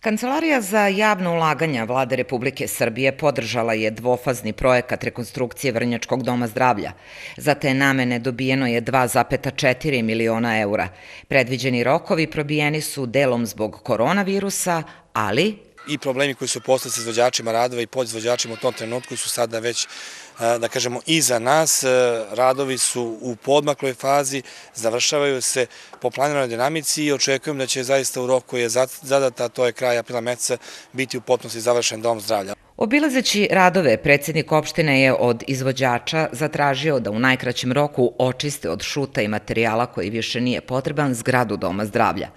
Kancelarija za javno ulaganja vlade Republike Srbije podržala je dvofazni projekat rekonstrukcije Vrnjačkog doma zdravlja. Za te namene dobijeno je 2,4 miliona eura. Predviđeni rokovi probijeni su delom zbog koronavirusa, ali i problemi koji su postali sa izvođačima radova i podizvođačima u tom trenutku su sada već da kažemo, iza nas. Radovi su u podmakloj fazi, završavaju se po planiranoj dinamici i očekujem da će zaista u roku je zadata, to je kraj aprila meseca, biti u potpunosti završen dom zdravlja. Obilazeći radove, predsednik opštine je od izvođača zatražio da u najkraćem roku očiste od šuta i materijala koji više nije potreban zgradu Doma zdravlja.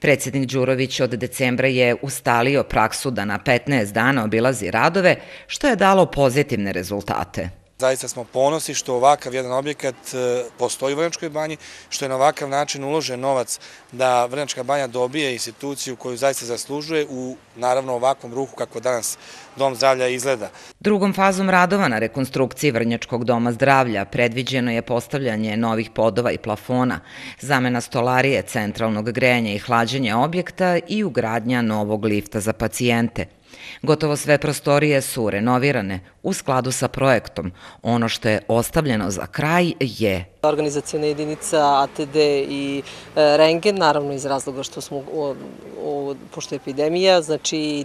Predsednik Đurović od decembra je ustalio praksu da na 15 dana obilazi radove, što je dalo pozitivne rezultate. Zaista smo ponosi što ovakav jedan objekat e, postoji u Vrnjačkoj banji, što je na ovakav način uložen novac da Vrnjačka banja dobije instituciju koju zaista zaslužuje u naravno ovakvom ruhu kako danas Dom zdravlja izgleda. Drugom fazom radova na rekonstrukciji Vrnjačkog doma zdravlja predviđeno je postavljanje novih podova i plafona, zamena stolarije, centralnog grejanja i hlađenja objekta i ugradnja novog lifta za pacijente. Gotovo sve prostorije su renovirane u skladu sa projektom. Ono što je ostavljeno za kraj je organizacijona jedinica ATD i e, Rengen, naravno iz razloga što smo, pošto je epidemija, znači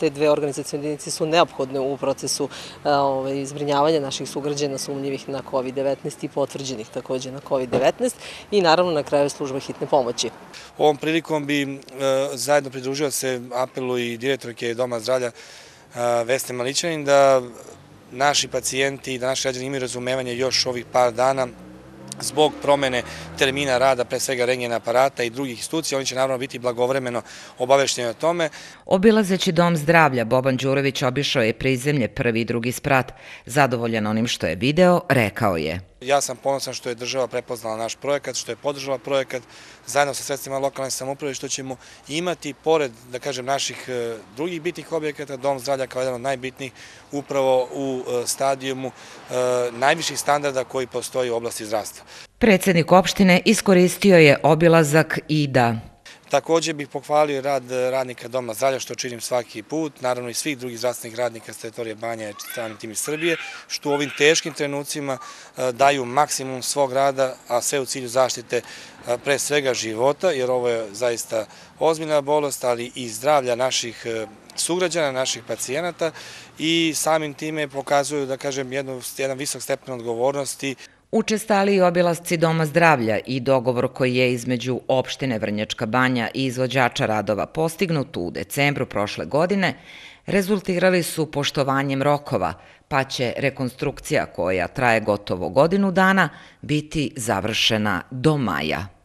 te dve organizacijone jedinice su neophodne u procesu e, ovaj, zbrinjavanja naših sugrađena sumnjivih na COVID-19 i potvrđenih takođe na COVID-19 i naravno na kraju služba hitne pomoći. Ovom prilikom bi e, zajedno pridružio se apelu i direktorke Doma zdravlja Vesne Malićanin da naši pacijenti i da naši građani imaju razumevanje još ovih par dana zbog promene termina rada, pre svega rengena aparata i drugih institucija, oni će naravno biti blagovremeno obavešteni o tome. Obilazeći dom zdravlja, Boban Đurović obišao je prizemlje prvi i drugi sprat. Zadovoljan onim što je video, rekao je. Ja sam ponosan što je država prepoznala naš projekat, što je podržala projekat zajedno sa sredstvima lokalne samoprave, što ćemo imati, pored, da kažem, naših e, drugih bitnih objekata, Dom zdravlja kao jedan od najbitnijih upravo u e, stadijumu e, najviših standarda koji postoji u oblasti zdravstva. Predsednik opštine iskoristio je obilazak i da Takođe bih pohvalio rad radnika Doma zdravlja, što činim svaki put, naravno i svih drugih zdravstvenih radnika s teritorije Banja i strani tim iz Srbije, što u ovim teškim trenucima e, daju maksimum svog rada, a sve u cilju zaštite e, pre svega života, jer ovo je zaista ozbiljna bolest, ali i zdravlja naših e, sugrađana, naših pacijenata i samim time pokazuju, da kažem, jedan visok stepen odgovornosti Učestali obilasci Doma zdravlja i dogovor koji je između opštine Vrnjačka banja i izvođača radova postignut u decembru prošle godine rezultirali su poštovanjem rokova, pa će rekonstrukcija koja traje gotovo godinu dana biti završena do maja.